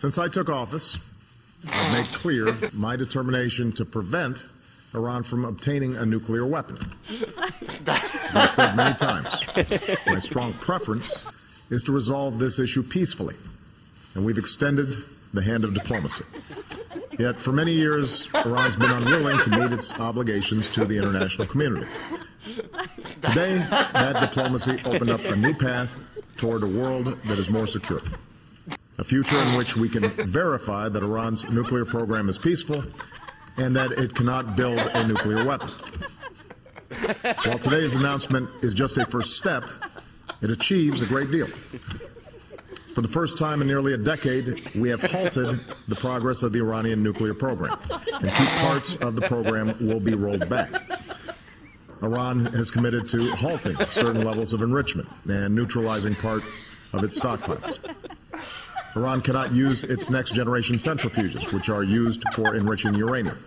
Since I took office, I've made clear my determination to prevent Iran from obtaining a nuclear weapon. As I've said many times, my strong preference is to resolve this issue peacefully, and we've extended the hand of diplomacy. Yet, for many years, Iran's been unwilling to meet its obligations to the international community. Today, that diplomacy opened up a new path toward a world that is more secure. A future in which we can verify that Iran's nuclear program is peaceful and that it cannot build a nuclear weapon. While today's announcement is just a first step, it achieves a great deal. For the first time in nearly a decade, we have halted the progress of the Iranian nuclear program, and key parts of the program will be rolled back. Iran has committed to halting certain levels of enrichment and neutralizing part of its stockpiles. Iran cannot use its next generation centrifuges, which are used for enriching uranium.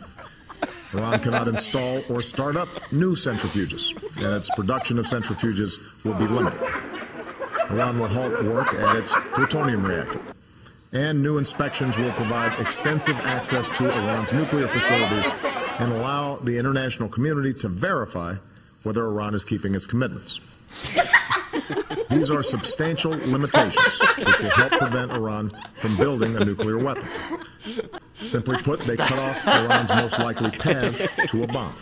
Iran cannot install or start up new centrifuges, and its production of centrifuges will be limited. Iran will halt work at its plutonium reactor. And new inspections will provide extensive access to Iran's nuclear facilities and allow the international community to verify whether Iran is keeping its commitments. These are substantial limitations which will help prevent Iran from building a nuclear weapon. Simply put, they cut off Iran's most likely paths to a bomb.